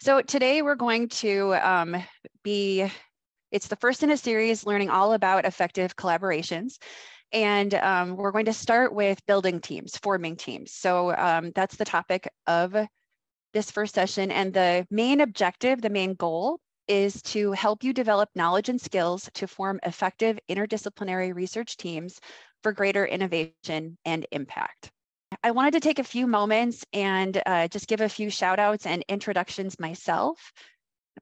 So today we're going to um, be, it's the first in a series learning all about effective collaborations. And um, we're going to start with building teams, forming teams. So um, that's the topic of this first session. And the main objective, the main goal is to help you develop knowledge and skills to form effective interdisciplinary research teams for greater innovation and impact. I wanted to take a few moments and uh, just give a few shout outs and introductions myself.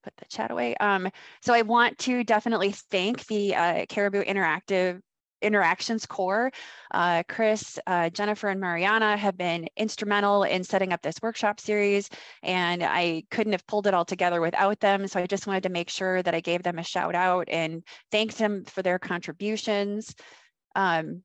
Put the chat away. Um, so I want to definitely thank the uh, CAIRIBU Interactive interactions core. Uh, Chris, uh, Jennifer, and Mariana have been instrumental in setting up this workshop series, and I couldn't have pulled it all together without them. So I just wanted to make sure that I gave them a shout out and thanked them for their contributions. Um,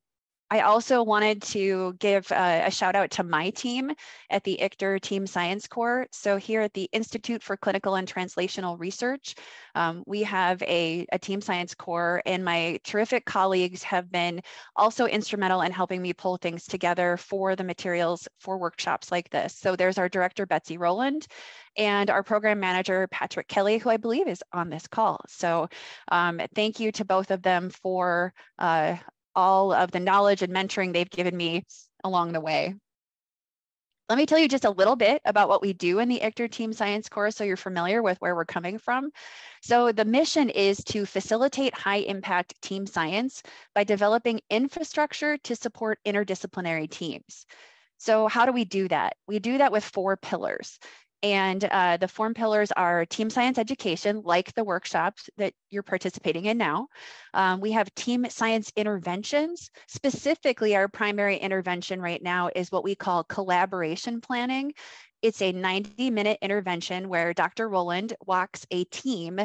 I also wanted to give a, a, shout out to my team at the ICTR Team Science Core. So here at the Institute for Clinical and Translational Research, um, we have a, a Team Science Core and my terrific colleagues have been also instrumental in helping me pull things together for the materials for workshops like this. So there's our director, Betsy Rolland, and our program manager, Patrick Kelly, who I believe is on this call. So um, thank you to both of them for uh, all of the knowledge and mentoring they've given me along the way. Let me tell you just a little bit about what we do in the ICTR Team Science Core so you're familiar with where we're coming from. So the mission is to facilitate high impact team science by developing infrastructure to support interdisciplinary teams. So how do we do that? We do that with four pillars. And uh, the form pillars are team science education, like the workshops that you're participating in now. Um, we have team science interventions. Specifically, our primary intervention right now is what we call collaboration planning. It's a 90 minute intervention where Dr. Rolland walks a team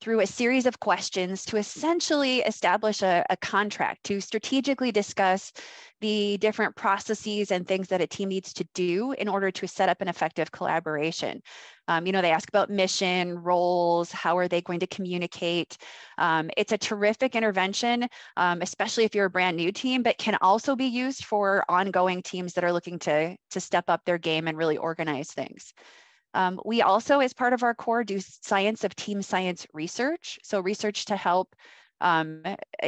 through a series of questions to essentially establish a, a, contract to strategically discuss the different processes and things that a team needs to do in order to set up an effective collaboration. Um, you know, they ask about mission, roles, how are they going to communicate. Um, it's a terrific intervention, um, especially if you're a brand new team, but can also be used for ongoing teams that are looking to, to step up their game and really organize things. Um, we also, as part of our core, do science of team science research. So research to help um,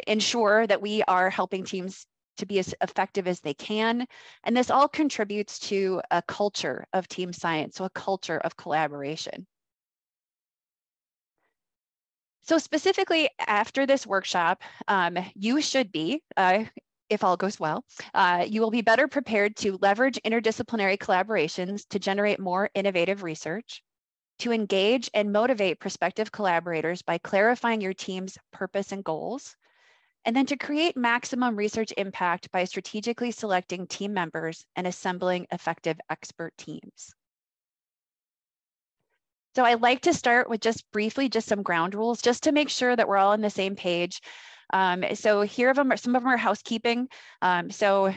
ensure that we are helping teams to be as effective as they can. And this all contributes to a culture of team science, so a culture of collaboration. So specifically after this workshop, um, you should be, uh, if all goes well, uh, you will be better prepared to leverage interdisciplinary collaborations to generate more innovative research, to engage and motivate prospective collaborators by clarifying your team's purpose and goals, and then to create maximum research impact by strategically selecting team members and assembling effective expert teams. So I like to start with just briefly just some ground rules just to make sure that we're all on the same page um, so here of them are some of them are housekeeping. Um, so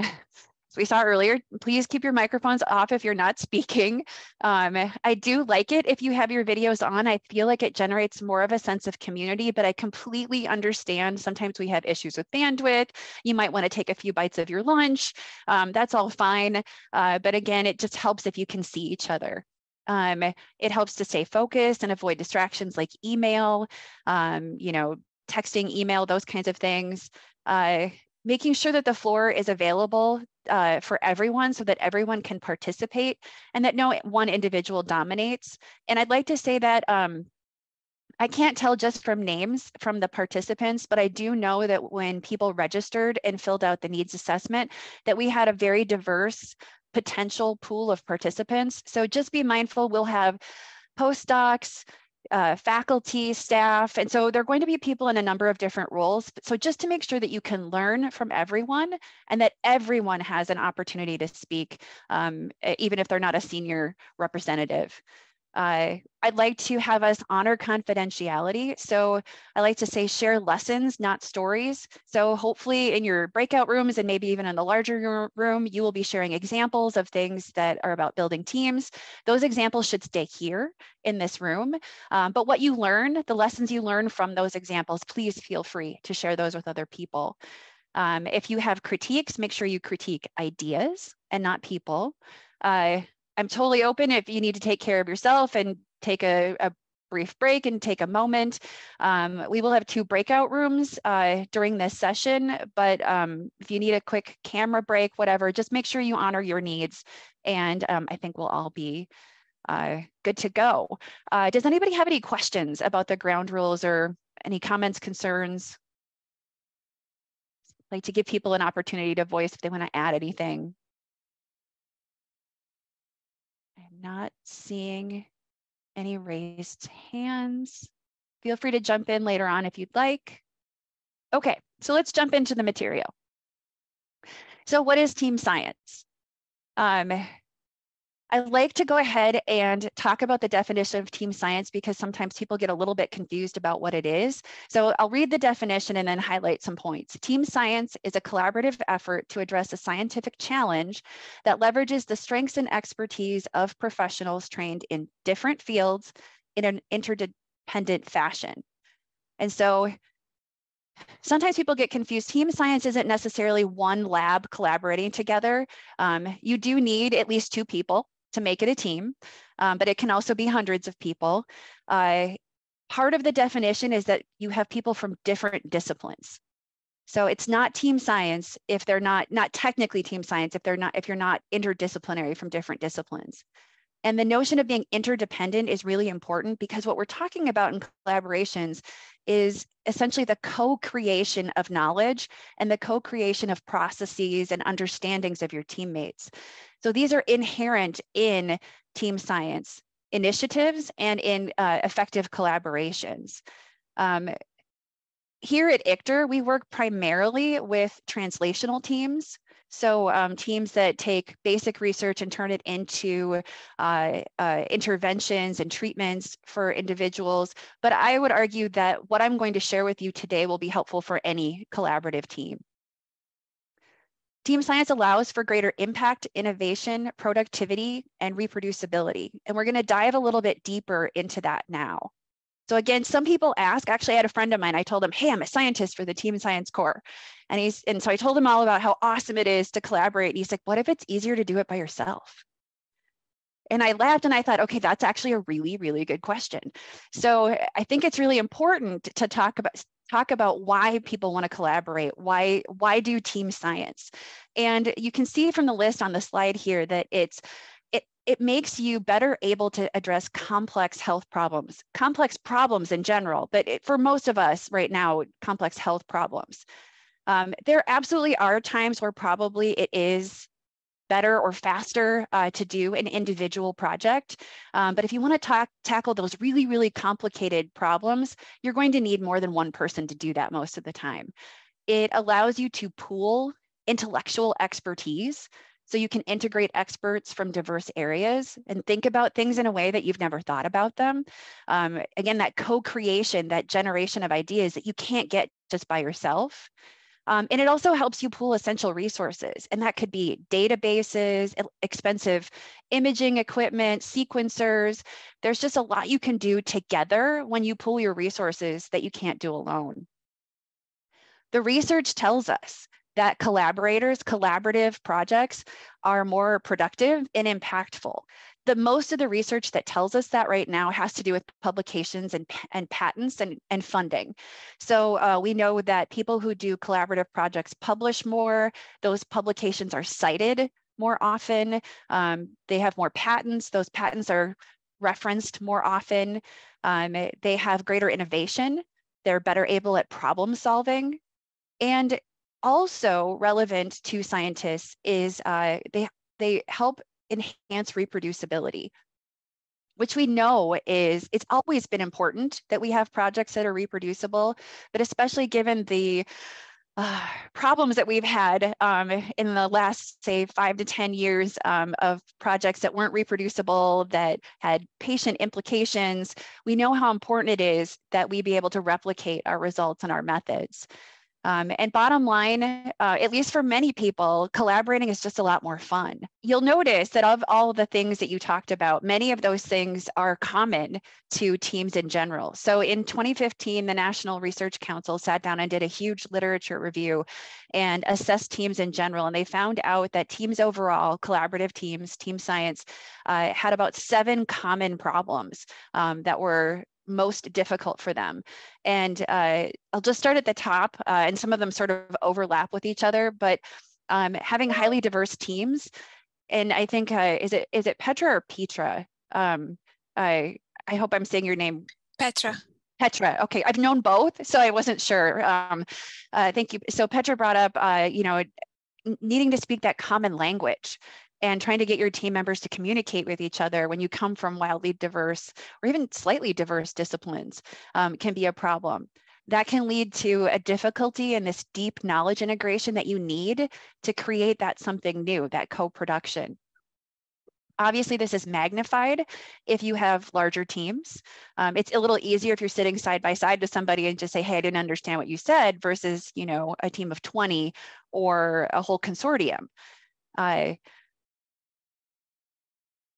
as we saw earlier, please keep your microphones off if you're not speaking. Um, I do like it if you have your videos on. I feel like it generates more of a sense of community, but I completely understand sometimes we have issues with bandwidth. You might want to take a few bites of your lunch. Um, that's all fine. Uh, but again, it just helps if you can see each other. Um, it helps to stay focused and avoid distractions like email, um, you know, texting, email, those kinds of things. Uh, making sure that the floor is available uh, for everyone so that everyone can participate and that no one individual dominates. And I'd like to say that um, I can't tell just from names from the participants, but I do know that when people registered and filled out the needs assessment, that we had a very diverse potential pool of participants. So just be mindful, we'll have postdocs, uh, faculty, staff. And so they're going to be people in a number of different roles. So just to make sure that you can learn from everyone and that everyone has an opportunity to speak, um, even if they're not a senior representative. Uh, I'd like to have us honor confidentiality. So I like to say share lessons, not stories. So hopefully in your breakout rooms and maybe even in the larger room, you will be sharing examples of things that are about building teams. Those examples should stay here in this room. Um, but what you learn, the lessons you learn from those examples, please feel free to share those with other people. Um, if you have critiques, make sure you critique ideas and not people. Uh, I'm totally open if you need to take care of yourself and take a, a brief break and take a moment. Um, we will have two breakout rooms uh, during this session, but um, if you need a quick camera break, whatever, just make sure you honor your needs. And um, I think we'll all be uh, good to go. Uh, does anybody have any questions about the ground rules or any comments, concerns? I'd like to give people an opportunity to voice if they want to add anything. Not seeing any raised hands? Feel free to jump in later on if you'd like. Okay, so let's jump into the material. So what is team science? Um, I like to go ahead and talk about the definition of team science because sometimes people get a little bit confused about what it is. So I'll read the definition and then highlight some points. Team science is a collaborative effort to address a scientific challenge that leverages the strengths and expertise of professionals trained in different fields in an interdependent fashion. And so sometimes people get confused. Team science isn't necessarily one lab collaborating together. Um, you do need at least two people to make it a team, um, but it can also be hundreds of people. Uh, part of the definition is that you have people from different disciplines. So it's not team science if they're not, not technically team science, if they're not, if you're not interdisciplinary from different disciplines. And the notion of being interdependent is really important because what we're talking about in collaborations is essentially the co-creation of knowledge and the co-creation of processes and understandings of your teammates. So these are inherent in team science initiatives and in uh, effective collaborations. Um, here at ICTR, we work primarily with translational teams. So um, teams that take basic research and turn it into uh, uh, interventions and treatments for individuals. But I would argue that what I'm going to share with you today will be helpful for any collaborative team. Team science allows for greater impact, innovation, productivity, and reproducibility. And we're gonna dive a little bit deeper into that now. So again, some people ask, actually I had a friend of mine, I told him, hey, I'm a scientist for the Team Science Core. And he's, and so I told him all about how awesome it is to collaborate. And he's like, what if it's easier to do it by yourself? And I laughed and I thought, okay, that's actually a really, really good question. So I think it's really important to talk about talk about why people want to collaborate. Why why do team science? And you can see from the list on the slide here that it's it makes you better able to address complex health problems, complex problems in general, but it, for most of us right now, complex health problems. Um, there absolutely are times where probably it is better or faster uh, to do an individual project. Um, but if you want to talk, tackle those really, really complicated problems, you're going to need more than one person to do that most of the time. It allows you to pool intellectual expertise so you can integrate experts from diverse areas and think about things in a way that you've never thought about them. Um, again, that co-creation, that generation of ideas that you can't get just by yourself. Um, and it also helps you pool essential resources. And that could be databases, expensive imaging equipment, sequencers. There's just a lot you can do together when you pool your resources that you can't do alone. The research tells us that collaborators, collaborative projects are more productive and impactful. The most of the research that tells us that right now has to do with publications and, and patents and, and funding. So uh, we know that people who do collaborative projects publish more, those publications are cited more often, um, they have more patents, those patents are referenced more often, um, they have greater innovation, they're better able at problem solving, and also relevant to scientists is uh, they, they help enhance reproducibility which we know is it's always been important that we have projects that are reproducible, but especially given the uh, problems that we've had um, in the last, say, five to 10 years um, of projects that weren't reproducible, that had patient implications, we know how important it is that we be able to replicate our results and our methods. Um, and bottom line, uh, at least for many people, collaborating is just a lot more fun. You'll notice that of all the things that you talked about, many of those things are common to teams in general. So in 2015, the National Research Council sat down and did a huge literature review and assessed teams in general. And they found out that teams overall, collaborative teams, team science, uh, had about seven common problems um, that were most difficult for them. And uh, I'll just start at the top, uh, and some of them sort of overlap with each other, but um, having highly diverse teams, and I think, uh, is it is it Petra or Petra? Um, I, I hope I'm saying your name. Petra. Petra. Okay, I've known both, so I wasn't sure. Um, uh, thank you. So Petra brought up, uh, you know, needing to speak that common language and trying to get your team members to communicate with each other when you come from wildly diverse or even slightly diverse disciplines um, can be a problem. That can lead to a difficulty in this deep knowledge integration that you need to create that something new, that co-production. Obviously, this is magnified if you have larger teams. Um, it's a little easier if you're sitting side by side with somebody and just say, hey, I didn't understand what you said versus, you know, a team of 20 or a whole consortium. Uh,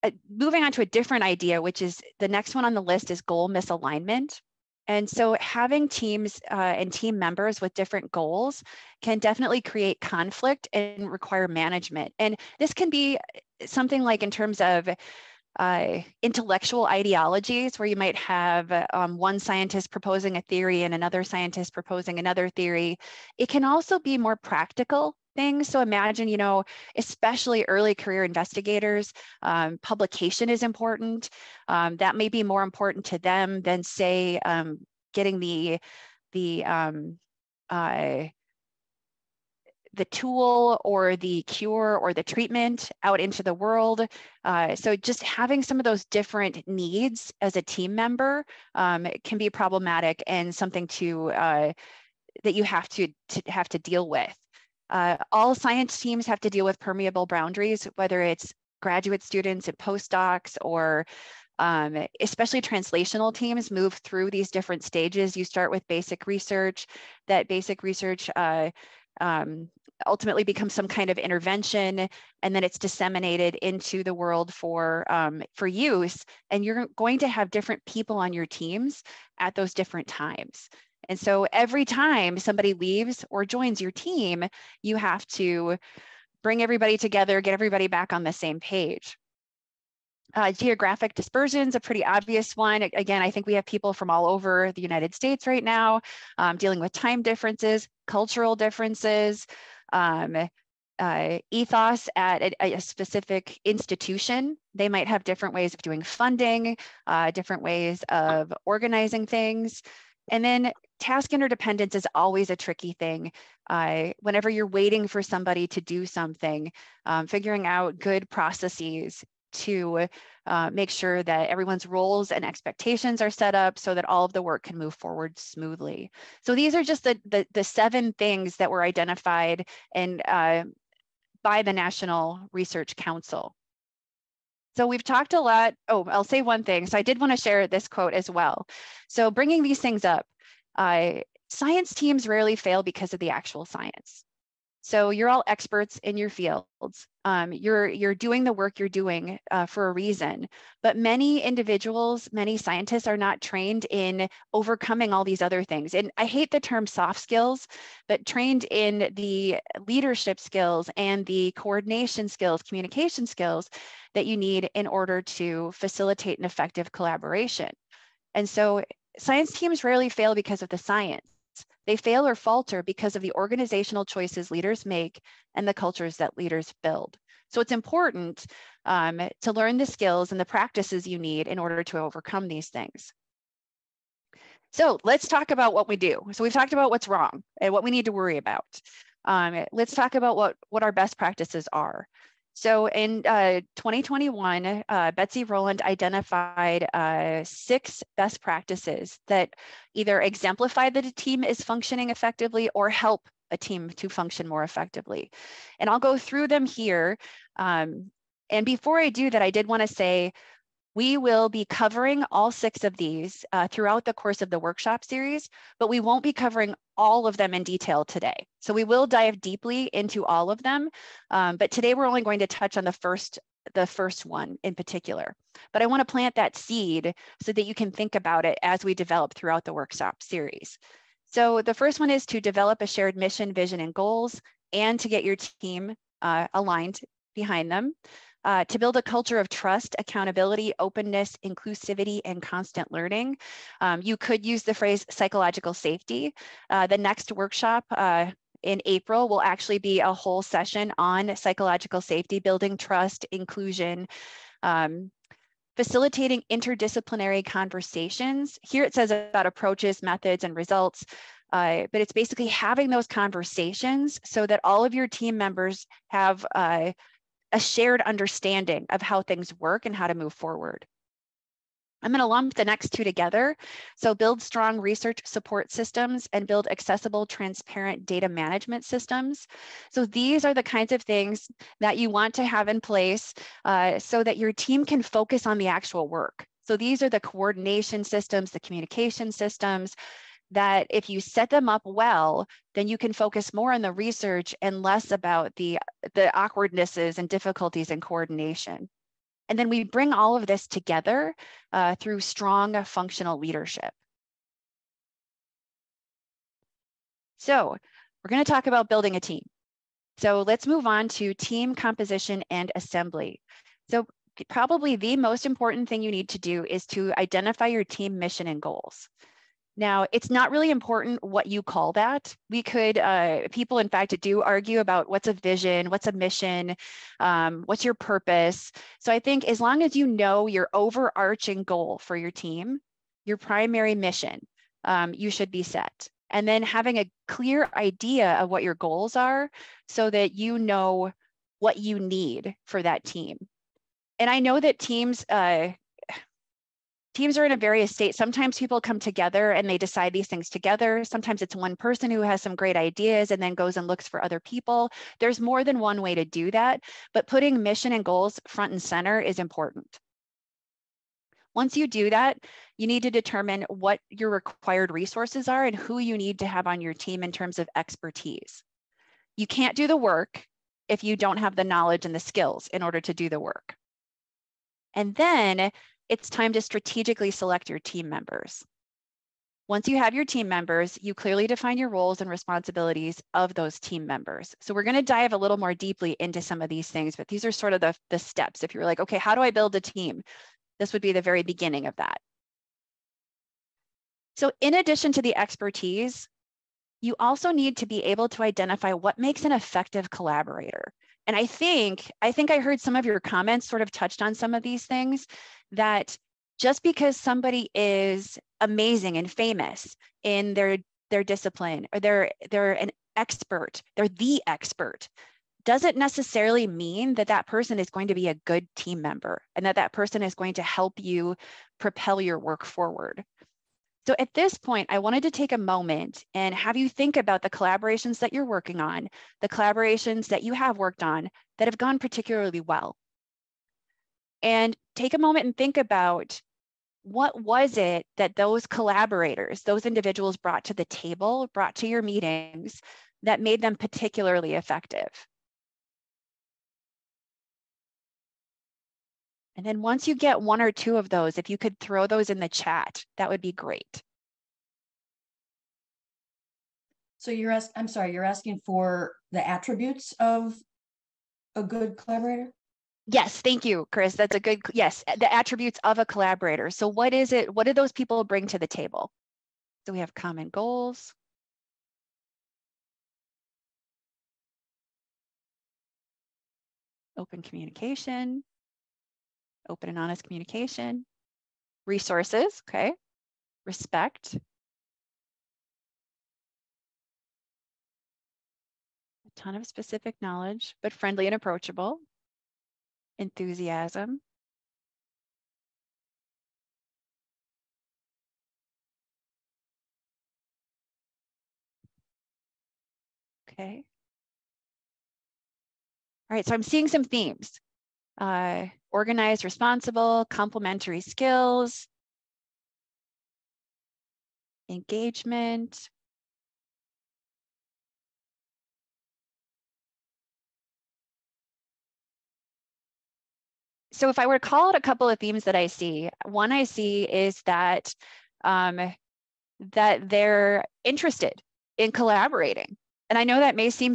uh, moving on to a different idea, which is the next one on the list is goal misalignment. And so having teams uh, and team members with different goals can definitely create conflict and require management. And this can be something like in terms of uh, intellectual ideologies where you might have um, one scientist proposing a theory and another scientist proposing another theory. It can also be more practical things. So imagine, you know, especially early career investigators, um, publication is important. Um, that may be more important to them than say um, getting the the um, uh, the tool or the cure or the treatment out into the world. Uh, so just having some of those different needs as a team member um, can be problematic and something to uh, that you have to, to have to deal with. Uh, all science teams have to deal with permeable boundaries, whether it's graduate students and postdocs or um, especially translational teams move through these different stages. You start with basic research, that basic research uh, um, ultimately becomes some kind of intervention, and then it's disseminated into the world for, um, for use. And you're going to have different people on your teams at those different times. And so every time somebody leaves or joins your team, you have to bring everybody together, get everybody back on the same page. Uh, geographic dispersion is a pretty obvious one. Again, I think we have people from all over the United States right now um, dealing with time differences, cultural differences, um, uh, ethos at a, a, specific institution. They might have different ways of doing funding, uh, different ways of organizing things. And then task interdependence is always a tricky thing. Uh, whenever you're waiting for somebody to do something, um, figuring out good processes to uh, make sure that everyone's roles and expectations are set up so that all of the work can move forward smoothly. So these are just the, the, the seven things that were identified and uh, by the National Research Council. So we've talked a lot. Oh, I'll say one thing. So I did want to share this quote as well. So bringing these things up, uh, science teams rarely fail because of the actual science. So you're all experts in your fields. Um, you're you're doing the work you're doing uh, for a reason. But many individuals, many scientists are not trained in overcoming all these other things. And I hate the term soft skills, but trained in the leadership skills and the coordination skills, communication skills that you need in order to facilitate an effective collaboration. And so science teams rarely fail because of the science. They fail or falter because of the organizational choices leaders make and the cultures that leaders build. So it's important um, to learn the skills and the practices you need in order to overcome these things. So let's talk about what we do. So we've talked about what's wrong and what we need to worry about. Um, let's talk about what, what our best practices are. So in uh, 2021, uh, Betsy Rolland identified uh, six best practices that either exemplify that a team is functioning effectively or help a team to function more effectively. And I'll go through them here. Um, and before I do that, I did want to say We will be covering all six of these uh, throughout the course of the workshop series, but we won't be covering all of them in detail today. So we will dive deeply into all of them, um, but today we're only going to touch on the first the first one in particular. But I want to plant that seed so that you can think about it as we develop throughout the workshop series. So the first one is to develop a shared mission, vision, and goals, and to get your team uh, aligned behind them uh, to build a culture of trust, accountability, openness, inclusivity, and constant learning. Um, you could use the phrase psychological safety. Uh, the next workshop uh, in April will actually be a whole session on psychological safety, building trust, inclusion, um, facilitating interdisciplinary conversations. Here it says about approaches, methods, and results. Uh, but it's basically having those conversations so that all of your team members have uh, a shared understanding of how things work and how to move forward. I'm going to lump the next two together. So build strong research support systems and build accessible, transparent data management systems. So these are the kinds of things that you want to have in place uh, so that your team can focus on the actual work. So these are the coordination systems, the communication systems, that if you set them up well, then you can focus more on the research and less about the, the awkwardnesses and difficulties in coordination. And then we bring all of this together uh, through strong functional leadership. So we're going to talk about building a team. So let's move on to team composition and assembly. So probably the most important thing you need to do is to identify your team mission and goals. Now, it's not really important what you call that. We could, uh, people in fact do argue about what's a vision, what's a mission, um, what's your purpose. So I think as long as you know your overarching goal for your team, your primary mission, um, you should be set. And then having a clear idea of what your goals are so that you know what you need for that team. And I know that teams, uh, teams are in a various state. Sometimes people come together and they decide these things together. Sometimes it's one person who has some great ideas and then goes and looks for other people. There's more than one way to do that, but putting mission and goals front and center is important. Once you do that, you need to determine what your required resources are and who you need to have on your team in terms of expertise. You can't do the work if you don't have the knowledge and the skills in order to do the work. And then it's time to strategically select your team members. Once you have your team members, you clearly define your roles and responsibilities of those team members. So we're going to dive a little more deeply into some of these things, but these are sort of the, the steps. If you're like, okay, how do I build a team? This would be the very beginning of that. So in addition to the expertise, you also need to be able to identify what makes an effective collaborator. And I think, I think I heard some of your comments sort of touched on some of these things that just because somebody is amazing and famous in their their discipline or they're they're an expert, they're the expert, doesn't necessarily mean that that person is going to be a good team member and that that person is going to help you propel your work forward. So at this point, I wanted to take a moment and have you think about the collaborations that you're working on, the collaborations that you have worked on that have gone particularly well. And take a moment and think about what was it that those collaborators, those individuals brought to the table, brought to your meetings that made them particularly effective? And then once you get one or two of those, if you could throw those in the chat, that would be great. So you're asking, I'm sorry, you're asking for the attributes of a good collaborator? Yes, thank you, Chris. That's a good, yes, the attributes of a collaborator. So what is it, what do those people bring to the table? So we have common goals. Open communication, open and honest communication, resources, okay, respect, a ton of specific knowledge, but friendly and approachable, enthusiasm, okay. All right, so I'm seeing some themes. Uh, organized, responsible, complementary skills, engagement, so if I were to call out a couple of themes that I see, one I see is that um, that they're interested in collaborating. And I know that may seem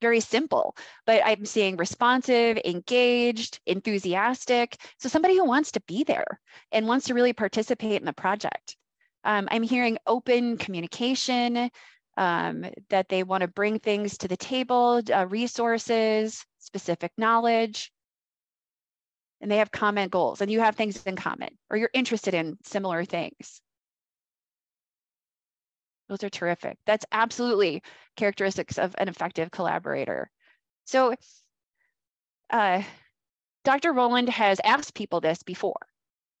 very simple, but I'm seeing responsive, engaged, enthusiastic. So somebody who wants to be there and wants to really participate in the project. Um, I'm hearing open communication, um, that they want to bring things to the table, uh, resources, specific knowledge, and they have common goals and you have things in common or you're interested in similar things. Those are terrific. That's absolutely characteristics of an effective collaborator. So uh, Dr. Rolland has asked people this before.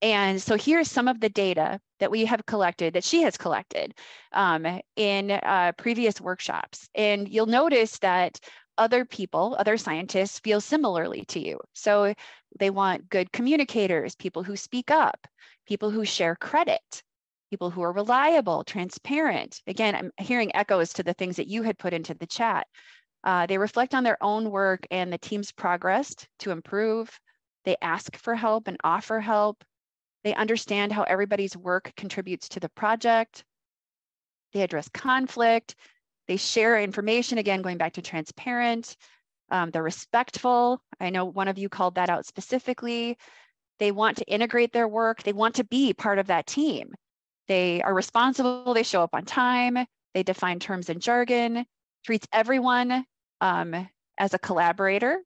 And so here's some of the data that we have collected, that she has collected um, in uh, previous workshops. And you'll notice that other people, other scientists feel similarly to you. So they want good communicators, people who speak up, people who share credit, people who are reliable, transparent. Again, I'm hearing echoes to the things that you had put into the chat. Uh, they reflect on their own work and the team's progress to improve. They ask for help and offer help. They understand how everybody's work contributes to the project. They address conflict. They share information, again, going back to transparent. Um, they're respectful. I know one of you called that out specifically. They want to integrate their work. They want to be part of that team. They are responsible. They show up on time. They define terms and jargon, treats everyone um, as a collaborator.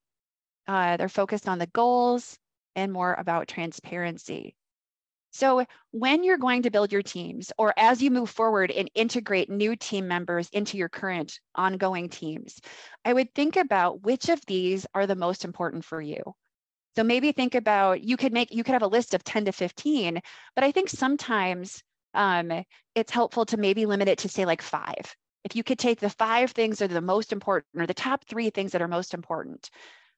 Uh, they're focused on the goals and more about transparency. So when you're going to build your teams or as you move forward and integrate new team members into your current ongoing teams, I would think about which of these are the most important for you. So maybe think about, you could make, you could have a list of 10 to 15, but I think sometimes um, it's helpful to maybe limit it to say like five. If you could take the five things that are the most important or the top three things that are most important,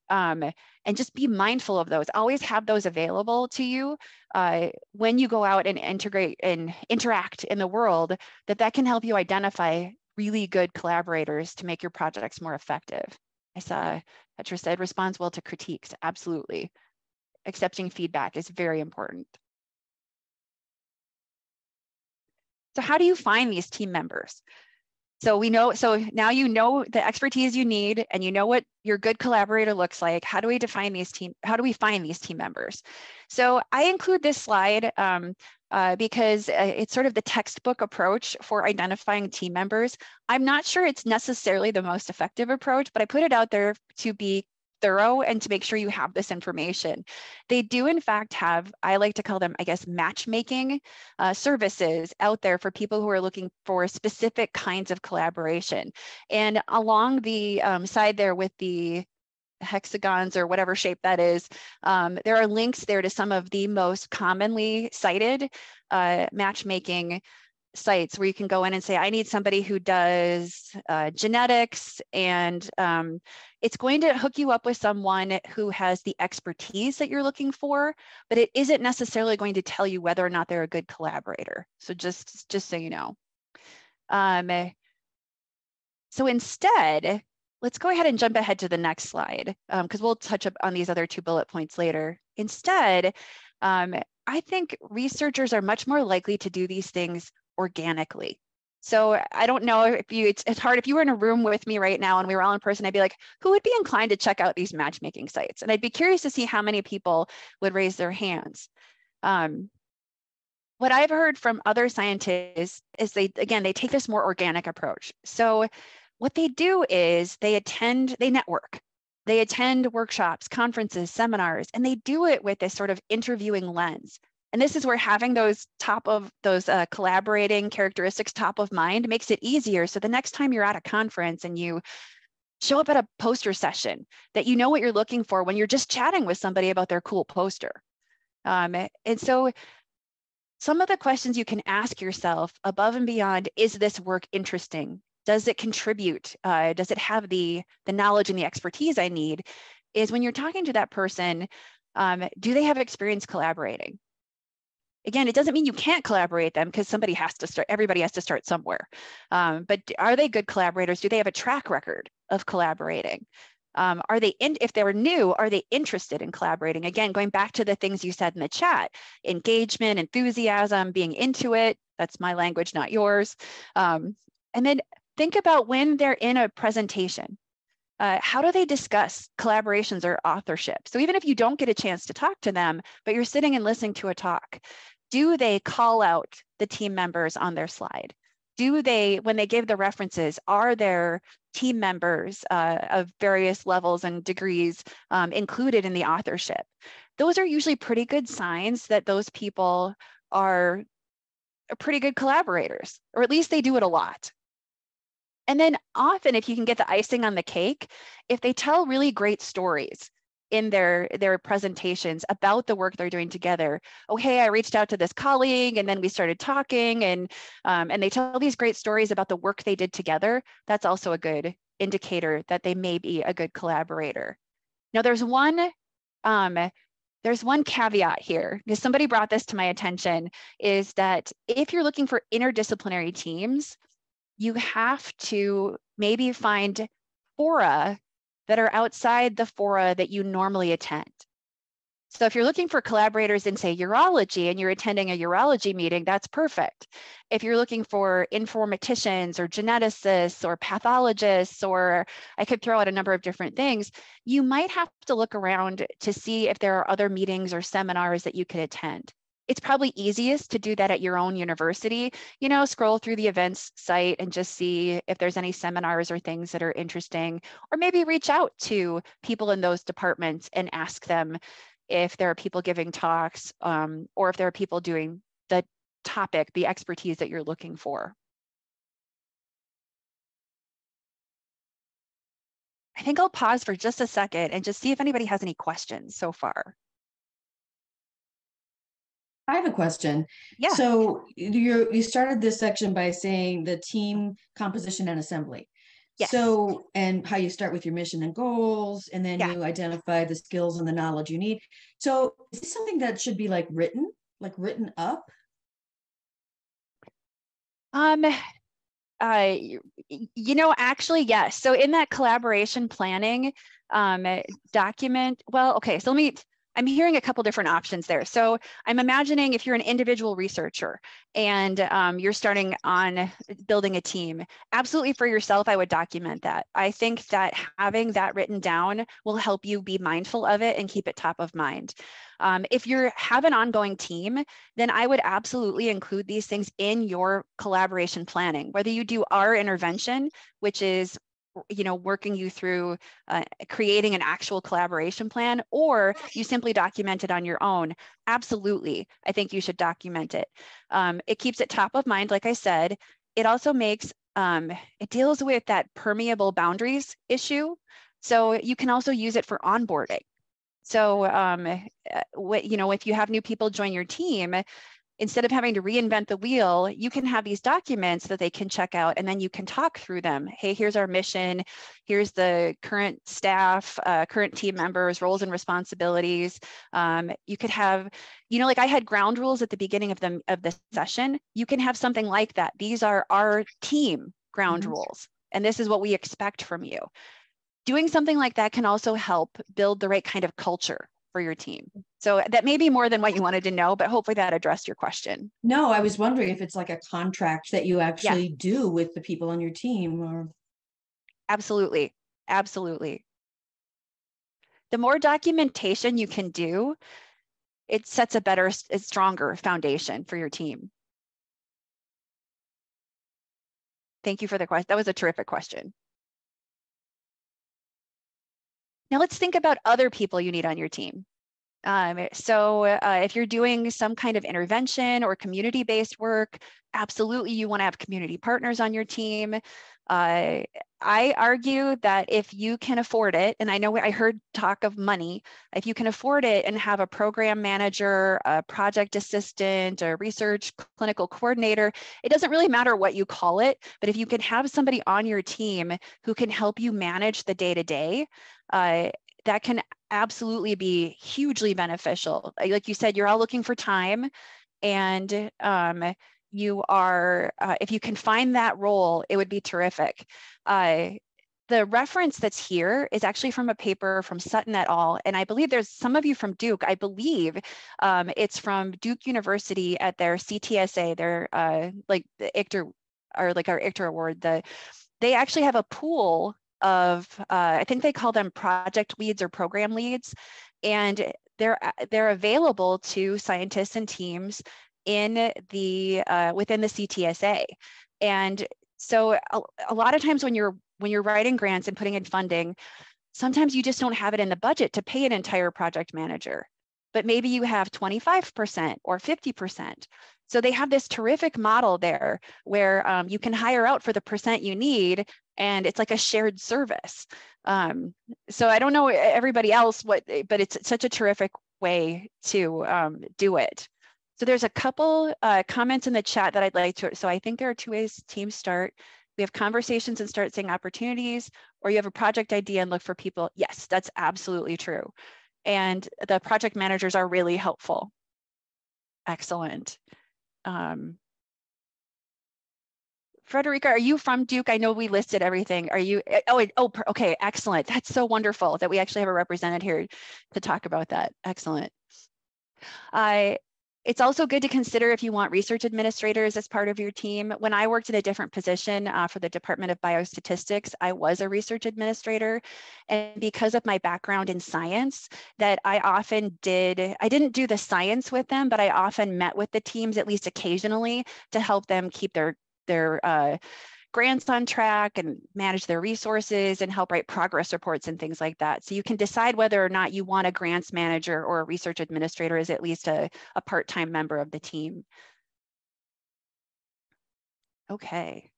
um, and just be mindful of those. Always have those available to you uh, when you go out and integrate and interact in the world, that that can help you identify really good collaborators to make your projects more effective. I saw Petra said responds well to critiques. Absolutely. Accepting feedback is very important. So how do you find these team members? So we know, so now you know the expertise you need and you know what your good collaborator looks like. How do we define these team, how do we find these team members? So I include this slide um, uh, because uh, it's sort of the textbook approach for identifying team members. I'm not sure it's necessarily the most effective approach, but I put it out there to be thorough and to make sure you have this information. They do, in fact, have, I like to call them, I guess, matchmaking uh, services out there for people who are looking for specific kinds of collaboration. And along the um, side there with the hexagons or whatever shape that is, um, there are links there to some of the most commonly cited uh, matchmaking sites where you can go in and say, I need somebody who does uh, genetics, and um, it's going to hook you up with someone who has the expertise that you're looking for, but it isn't necessarily going to tell you whether or not they're a good collaborator. So just, just so you know. Um, so instead, let's go ahead and jump ahead to the next slide because um, we'll touch up on these other two bullet points later. Instead, um, I think researchers are much more likely to do these things organically. So I don't know if you, it's, it's hard. If you were in a room with me right now and we were all in person, I'd be like, who would be inclined to check out these matchmaking sites? And I'd be curious to see how many people would raise their hands. Um, what I've heard from other scientists is they, again, they take this more organic approach. So what they do is they attend, they network. They attend workshops, conferences, seminars, and they do it with this sort of interviewing lens. And this is where having those top of those uh, collaborating characteristics top of mind makes it easier. So the next time you're at a conference and you show up at a poster session, that you know what you're looking for when you're just chatting with somebody about their cool poster. Um, and so some of the questions you can ask yourself above and beyond, is this work interesting? Does it contribute? Uh, does it have the, the knowledge and the expertise I need? Is when you're talking to that person, Um, do they have experience collaborating? Again, it doesn't mean you can't collaborate them because somebody has to start, everybody has to start somewhere. Um, but are they good collaborators? Do they have a track record of collaborating? Um, are they in, if they were new, are they interested in collaborating? Again, going back to the things you said in the chat, engagement, enthusiasm, being into it. That's my language, not yours. Um, and then think about when they're in a presentation. Uh, how do they discuss collaborations or authorship? So even if you don't get a chance to talk to them, but you're sitting and listening to a talk, do they call out the team members on their slide? Do they, when they give the references, are there team members uh, of various levels and degrees um, included in the authorship? Those are usually pretty good signs that those people are pretty good collaborators, or at least they do it a lot. And then often, if you can get the icing on the cake, if they tell really great stories, in their their presentations about the work they're doing together. Oh hey i reached out to this colleague and then we started talking and um, and they tell these great stories about the work they did together. That's also a good indicator that they may be a good collaborator. Now there's one um, there's one caveat here because somebody brought this to my attention is that if you're looking for interdisciplinary teams you have to maybe find fora that are outside the fora that you normally attend. So if you're looking for collaborators in, say, urology and you're attending a urology meeting, that's perfect. If you're looking for informaticians or geneticists or pathologists, or I could throw out a number of different things, you might have to look around to see if there are other meetings or seminars that you could attend it's probably easiest to do that at your own university. You know, scroll through the events site and just see if there's any seminars or things that are interesting, or maybe reach out to people in those departments and ask them if there are people giving talks um, or if there are people doing the topic, the expertise that you're looking for. I think I'll pause for just a second and just see if anybody has any questions so far. I have a question. Yeah. So you you started this section by saying the team composition and assembly. Yes. So and how you start with your mission and goals, and then Yeah. you identify the skills and the knowledge you need. So is this something that should be like written, like written up? Um, uh, you, you know, actually, yes. So in that collaboration planning um, document, well, okay, so let me I'm hearing a couple different options there. So I'm imagining if you're an individual researcher and um, you're starting on building a team, absolutely for yourself, I would document that. I think that having that written down will help you be mindful of it and keep it top of mind. Um, if you have an ongoing team, then I would absolutely include these things in your collaboration planning, whether you do our intervention, which is you know, working you through uh, creating an actual collaboration plan, or you simply document it on your own, absolutely, I think you should document it. Um, it keeps it top of mind, like I said. It also makes, um, it deals with that permeable boundaries issue. So you can also use it for onboarding. So, um, uh, what, you know, if you have new people join your team, instead of having to reinvent the wheel, you can have these documents that they can check out and then you can talk through them. Hey, here's our mission. Here's the current staff, uh, current team members, roles and responsibilities. Um, you could have, you know, like I had ground rules at the beginning of the, of the session. You can have something like that. These are our team ground mm-hmm. rules. And this is what we expect from you. Doing something like that can also help build the right kind of culture for your team. So that may be more than what you wanted to know, but hopefully that addressed your question. No, I was wondering if it's like a contract that you actually yeah. do with the people on your team or Absolutely. Absolutely. The more documentation you can do, it sets a better, a stronger foundation for your team. Thank you for the question. That was a terrific question. Now let's think about other people you need on your team. Um, so uh, if you're doing some kind of intervention or community-based work, absolutely you wanna have community partners on your team. Uh, I argue that if you can afford it, and I know I heard talk of money, if you can afford it and have a program manager, a project assistant, a research clinical coordinator, it doesn't really matter what you call it, but if you can have somebody on your team who can help you manage the day to day, that can absolutely be hugely beneficial. Like you said, you're all looking for time and um, you are, uh, if you can find that role, it would be terrific. Uh, the reference that's here is actually from a paper from Sutton et al. And I believe there's some of you from Duke. I believe um, it's from Duke University at their CTSA, their uh, like the ICTR, or like our ICTR award. The they actually have a pool of uh, I think they call them project leads or program leads, and they're they're available to scientists and teams in the uh, within the CTSA. And so a, a lot of times when you're when you're writing grants and putting in funding, sometimes you just don't have it in the budget to pay an entire project manager but maybe you have 25% or 50%. So they have this terrific model there where um, you can hire out for the percent you need and it's like a shared service. Um, so I don't know everybody else what, but it's such a terrific way to um, do it. So there's a couple uh, comments in the chat that I'd like to, so I think there are two ways teams start. We have conversations and start seeing opportunities, or you have a project idea and look for people. Yes, that's absolutely true. And the project managers are really helpful. Excellent. Um, Frederica, are you from Duke? I know we listed everything. Are you, eh, oh, oh, okay, excellent. That's so wonderful that we actually have a representative here to talk about that. Excellent. I, it's also good to consider if you want research administrators as part of your team. When I worked in a different position uh, for the Department of Biostatistics, I was a research administrator. And because of my background in science, that I often did, I didn't do the science with them, but I often met with the teams at least occasionally to help them keep their, their uh, grants on track and manage their resources and help write progress reports and things like that. So you can decide whether or not you want a grants manager or a research administrator as at least a, a part-time member of the team. Okay.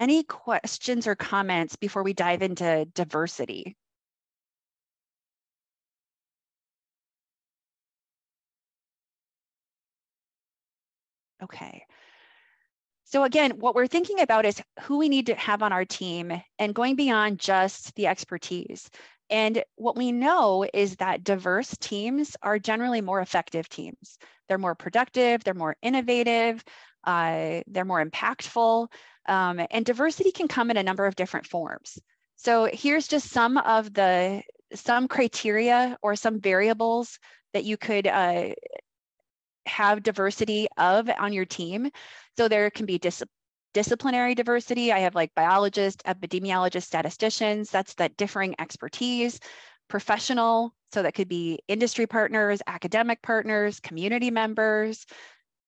Any questions or comments before we dive into diversity? Okay. So again, what we're thinking about is who we need to have on our team and going beyond just the expertise. And what we know is that diverse teams are generally more effective teams. They're more productive, they're more innovative, uh, they're more impactful, um, and diversity can come in a number of different forms. So here's just some of the, some criteria or some variables that you could uh, have diversity of on your team. So there can be dis disciplinary diversity. I have like biologists, epidemiologists, statisticians, that's that differing expertise, professional, so that could be industry partners, academic partners, community members,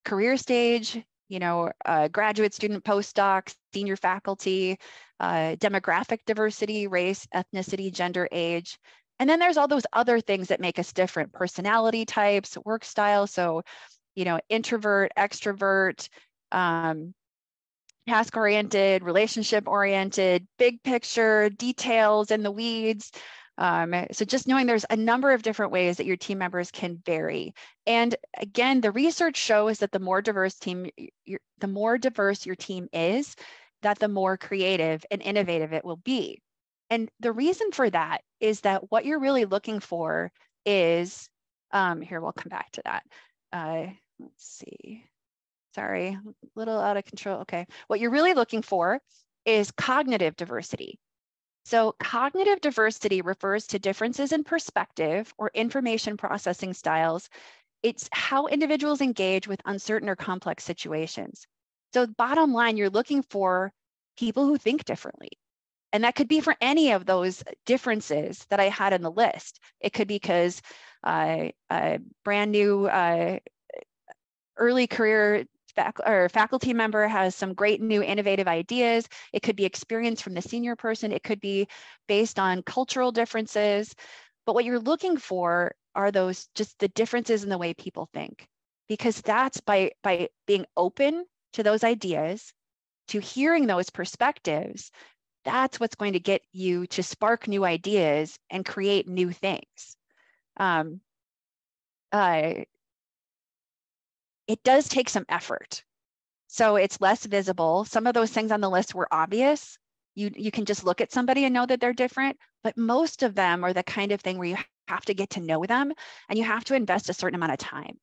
career stage, you know, uh, graduate student postdocs, senior faculty, uh, demographic diversity, race, ethnicity, gender, age. And then there's all those other things that make us different, personality types, work style. So you know, introvert, extrovert, um, task oriented, relationship oriented, big picture, details in the weeds. Um, so just knowing there's a number of different ways that your team members can vary. And again, the research shows that the more diverse team, the more diverse your team is, that the more creative and innovative it will be. And the reason for that is that what you're really looking for is, um, here, we'll come back to that uh, let's see, sorry, a little out of control. Okay, what you're really looking for is cognitive diversity. So cognitive diversity refers to differences in perspective or information processing styles. It's how individuals engage with uncertain or complex situations. So bottom line, you're looking for people who think differently. And that could be for any of those differences that I had in the list. It could be because uh, a brand new uh, early career fac or faculty member has some great new innovative ideas. It could be experience from the senior person. It could be based on cultural differences. But what you're looking for are those just the differences in the way people think, because that's by, by being open to those ideas, to hearing those perspectives, that's what's going to get you to spark new ideas and create new things. Um, uh, it does take some effort. So it's less visible. Some of those things on the list were obvious. You, you can just look at somebody and know that they're different, but most of them are the kind of thing where you have to get to know them and you have to invest a certain amount of time.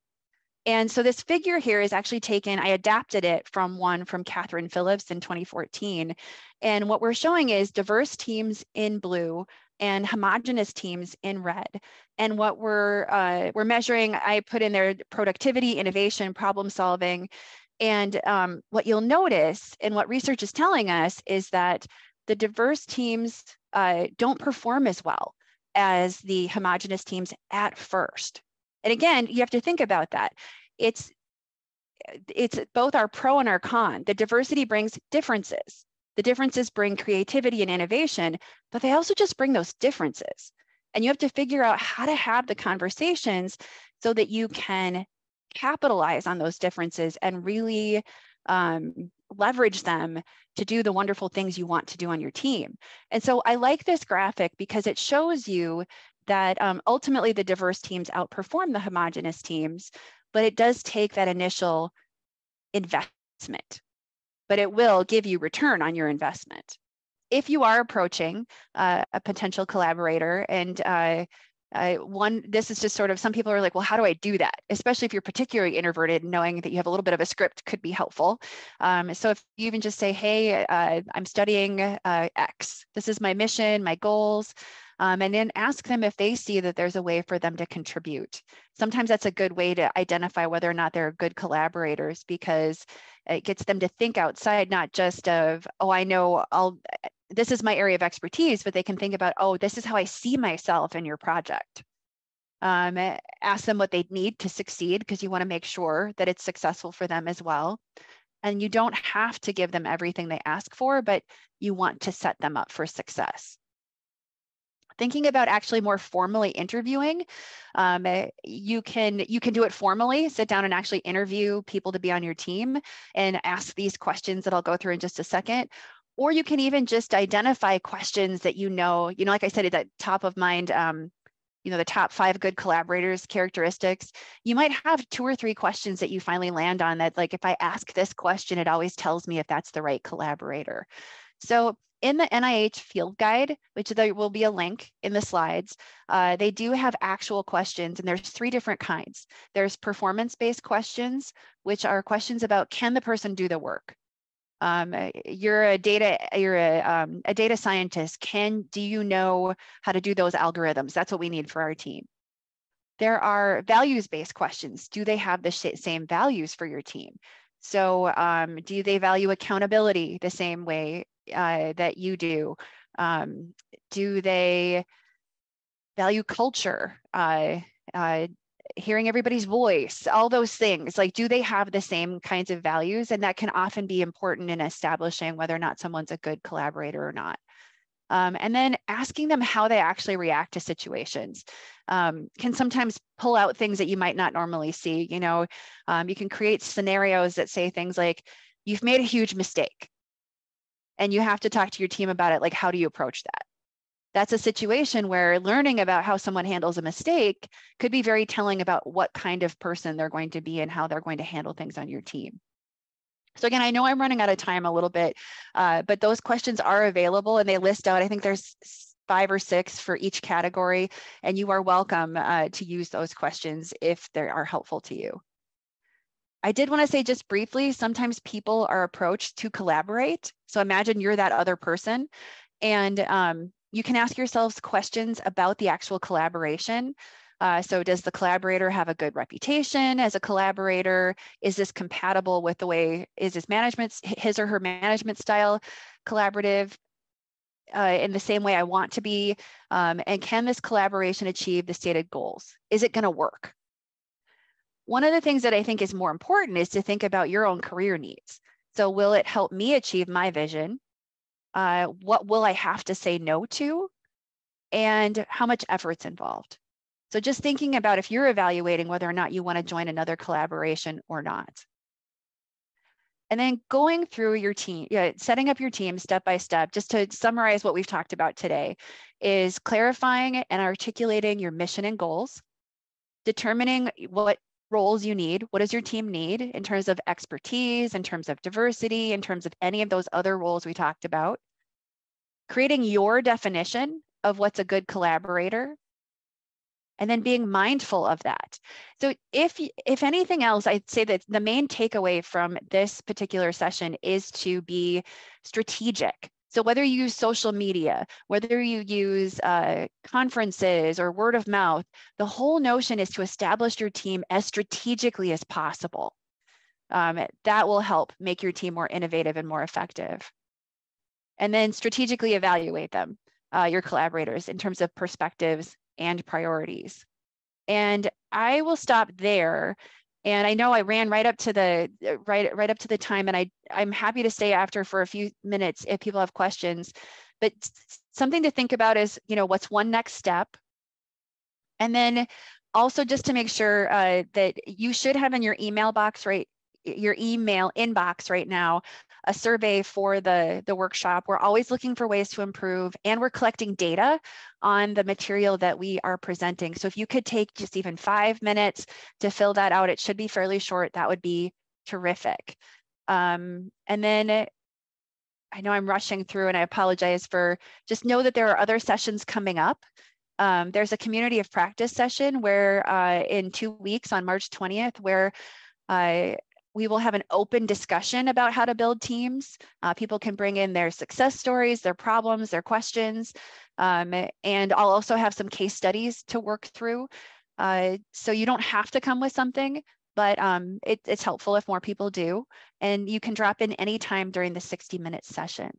And so this figure here is actually taken, I adapted it from one from Katherine Phillips in 2014. And what we're showing is diverse teams in blue and homogenous teams in red. And what we're, uh, we're measuring, I put in there productivity, innovation, problem solving. And um, what you'll notice and what research is telling us is that the diverse teams uh, don't perform as well as the homogenous teams at first. And again, you have to think about that. It's it's both our pro and our con. The diversity brings differences. The differences bring creativity and innovation, but they also just bring those differences. And you have to figure out how to have the conversations so that you can capitalize on those differences and really um, leverage them to do the wonderful things you want to do on your team. And so I like this graphic because it shows you that um, ultimately the diverse teams outperform the homogenous teams, but it does take that initial investment, but it will give you return on your investment. If you are approaching uh, a potential collaborator and uh, uh, one, this is just sort of some people are like, well, how do I do that? Especially if you're particularly introverted, knowing that you have a little bit of a script could be helpful. Um, so if you even just say, hey, uh, I'm studying uh, X, this is my mission, my goals, um, and then ask them if they see that there's a way for them to contribute. Sometimes that's a good way to identify whether or not they're good collaborators because it gets them to think outside, not just of, oh, I know I'll this is my area of expertise, but they can think about, oh, this is how I see myself in your project. Um, eh, ask them what they need to succeed because you want to make sure that it's successful for them as well. And you don't have to give them everything they ask for, but you want to set them up for success. Thinking about actually more formally interviewing, um, eh, you can you can do it formally. Sit down and actually interview people to be on your team and ask these questions that I'll go through in just a second or you can even just identify questions that you know, you know, like I said, at that top of mind, um, you know, the top five good collaborators characteristics, you might have two or three questions that you finally land on that, like, if I ask this question, it always tells me if that's the right collaborator. So in the NIH field guide, which there will be a link in the slides, uh, they do have actual questions, and there's three different kinds. There's performance-based questions, which are questions about can the person do the work? um, eh, you're a data you're a, um, a data scientist. Can do you know how to do those algorithms? That's what we need for our team. There are values based questions. Do they have the same values for your team? So um, do they value accountability the same way uh, that you do um, do they value culture uh, uh, hearing everybody's voice, all those things. Like, do they have the same kinds of values? And that can often be important in establishing whether or not someone's a good collaborator or not. Um, and then asking them how they actually react to situations um, can sometimes pull out things that you might not normally see. You know, um, you can create scenarios that say things like, you've made a huge mistake and you have to talk to your team about it. Like, how do you approach that? that's a situation where learning about how someone handles a mistake could be very telling about what kind of person they're going to be and how they're going to handle things on your team. So again, I know I'm running out of time a little bit, uh, but those questions are available and they list out, I think there's five or six for each category, and you are welcome uh, to use those questions if they are helpful to you. I did want to say just briefly, sometimes people are approached to collaborate. So imagine you're that other person and um, you can ask yourselves questions about the actual collaboration. Uh, so does the collaborator have a good reputation as a collaborator? Is this compatible with the way, is his management, his or her management style collaborative uh, in the same way I want to be? Um, and can this collaboration achieve the stated goals? Is it gonna work? One of the things that I think is more important is to think about your own career needs. So will it help me achieve my vision? uh, what will I have to say no to, and how much effort's involved. So just thinking about if you're evaluating whether or not you want to join another collaboration or not. And then going through your team, yeah, setting up your team step by step, just to summarize what we've talked about today, is clarifying and articulating your mission and goals, determining what roles you need. What does your team need in terms of expertise, in terms of diversity, in terms of any of those other roles we talked about? Creating your definition of what's a good collaborator. and then being mindful of that. So if if anything else, I'd say that the main takeaway from this particular session is to be strategic. So whether you use social media, whether you use uh, conferences or word of mouth, the whole notion is to establish your team as strategically as possible. Um, that will help make your team more innovative and more effective. And then strategically evaluate them, uh, your collaborators, in terms of perspectives and priorities. And I will stop there. And I know I ran right up to the uh, right right up to the time, and I I'm happy to stay after for a few minutes if people have questions. But something to think about is you know what's one next step, and then also just to make sure uh, that you should have in your email box right your email inbox right now a survey for the, the workshop. We're always looking for ways to improve and we're collecting data on the material that we are presenting. So if you could take just even five minutes to fill that out, it should be fairly short. That would be terrific. Um, and then I know I'm rushing through and I apologize for just know that there are other sessions coming up. Um, there's a community of practice session where uh, in two weeks on March 20th, where uh, we will have an open discussion about how to build teams. Uh, people can bring in their success stories, their problems, their questions, um, and I'll also have some case studies to work through. Uh, so you don't have to come with something, but um, it, it's helpful if more people do. And you can drop in anytime during the 60 minute session.